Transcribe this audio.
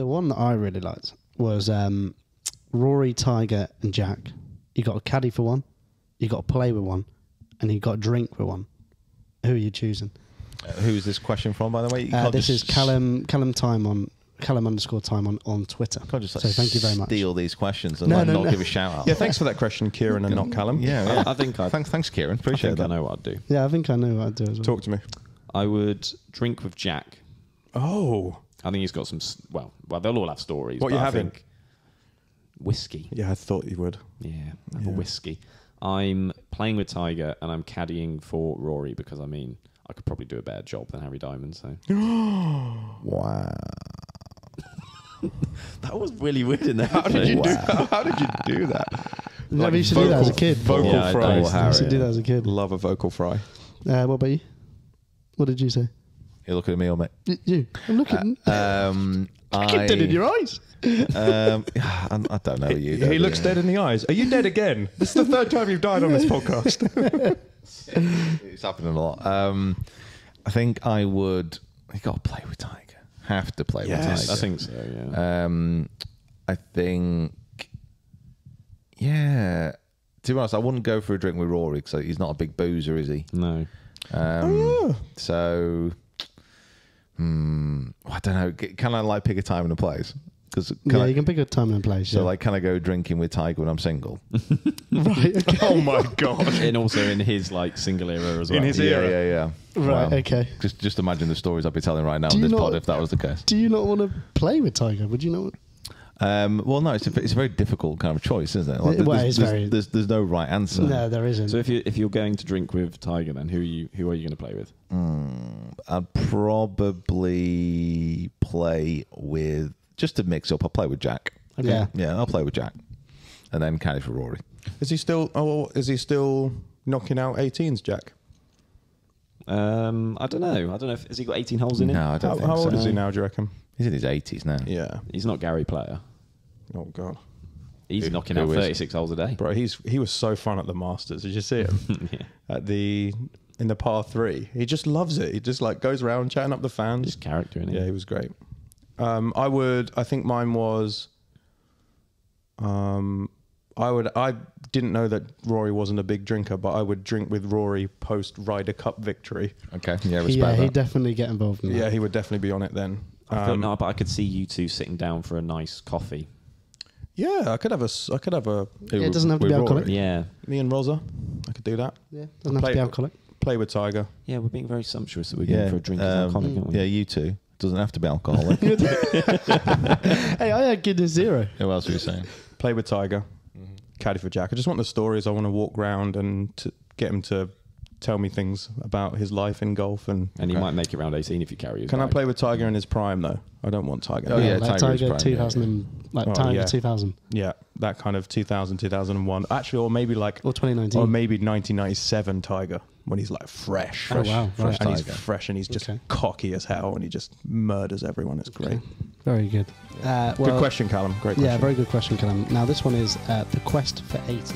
the one that I really liked was um, Rory, Tiger, and Jack. You got a caddy for one, you got to play with one, and you got a drink with one. Who are you choosing? Uh, who's this question from, by the way? Uh, this is Callum Callum Time on Callum underscore Time on on Twitter. Can't just like, so thank you very much. Steal these questions and No, like, no, not no. give a shout out. Yeah, thanks for that question, Kieran, and not Callum. Yeah, I- yeah. I think I'd- thanks, thanks, Kieran. I Appreciate think I that. know what I'd do. Yeah, I think I know what I'd do as well. Talk to me. I would drink with Jack. Oh, I think he's got some. s- Well, well, they'll all have stories. What but you I having? think Whiskey. yeah, I thought you would. Yeah, have a Yeah. whiskey. I'm playing with Tiger and I'm caddying for Rory because I mean I could probably do a better job than Harry Diamond. So Wow. that was really weird in there. How did you do? How did you do that? No, Like but you should do that as a vocal- kid. vocal Yeah, I fry. know. You Harry, should do that as a kid. Love a vocal fry. Uh, what about you? What did you say? You looking at me or mate? Y- You. I'm looking. Um, I, Get dead in your eyes. um, I, I don't know you. He looks dead in the eyes. Are you dead again? This is the third time you've died on this podcast. It's happening a lot. Um, I think I would. You got to play with Tiger. Have to play Yes. with Tiger. I think so. Yeah. Um, I think, yeah. To be honest, I wouldn't go for a drink with Rory because he's not a big boozer, is he? no. Um, So, hmm, I don't know. Can I like pick a time and a place? Because Yeah, I, you can pick a time and place. so yeah. like, can I go drinking with Tiger when I'm single? right. Okay. oh my god! and also in his like single era as well. In his yeah, era. yeah, yeah. Right, Wow. okay. Just, just imagine the stories I'd be telling right now Do on this not- pod if that was the case. Do you not want to play with Tiger? Would you not? Um, well, no, it's a, it's a very difficult kind of choice, isn't it? It- well, there's, it's there's, very- there's, there's no right answer. No, there isn't. So if you if you're going to drink with Tiger, then who are you who are you going to play with? Mm, I'd probably play with just to mix up. I'll play with Jack. Yeah. Yeah, I'll play with Jack, and then caddy for Rory. Is he still? Oh, is he still knocking out 18s, Jack? Um, I don't know. I don't know. If, has he got 18 holes in him? No, I don't How, think how old so. is he now? Do you reckon? He's in his eighties now. Yeah. He's not Gary Player. Oh god, He's Who- knocking who out is? 36 holes a day. bro, he's he was so fun at the Masters. Did you see him yeah. at the in the par three? He just loves it. He just like goes around chatting up the fans. Just character in it. Yeah, he was great. Um, I would. I think mine was. Um, I would. I didn't know that Rory wasn't a big drinker, but I would drink with Rory post Ryder Cup victory. Okay, yeah, He- respect yeah, he'd definitely get involved in that. Yeah, he would definitely be on it then. I feel, Um, no, but I could see you two sitting down for a nice coffee. Yeah, I could have a. s- I could have a. Yeah, it doesn't have to With be Rory. alcoholic. Yeah. Me and Rosa, I could do that. Yeah, doesn't have to Play- be alcoholic. Play with Tiger. Yeah, we're being very sumptuous that we're Yeah, going for a drink. um, of alcoholic, aren't we? yeah, you two. Doesn't have to be alcoholic. hey, I had Guinness Zero. Who else were you saying? Play with Tiger. Caddy for Jack. I just want the stories. I want to walk round and to get him to tell me things about his life in golf and. And he Okay. might make it round 18 if you carry his Can I play with Tiger in his prime though? I don't want Tiger. Oh, yeah, like Tiger Tiger prime, 2000 yeah. like Oh, Tiger yeah. 2000 Yeah, that kind of 2000, 2001. Actually, or maybe like, or 2019. or maybe 1997 Tiger when he's like fresh. Oh, fresh wow, fresh right. and he's fresh and he's just Okay. cocky as hell and he just murders everyone. It's great. Very good. Uh, well, Good question, Callum. Great question. Yeah, very good question, Callum. Now, this one is uh, the quest for 80.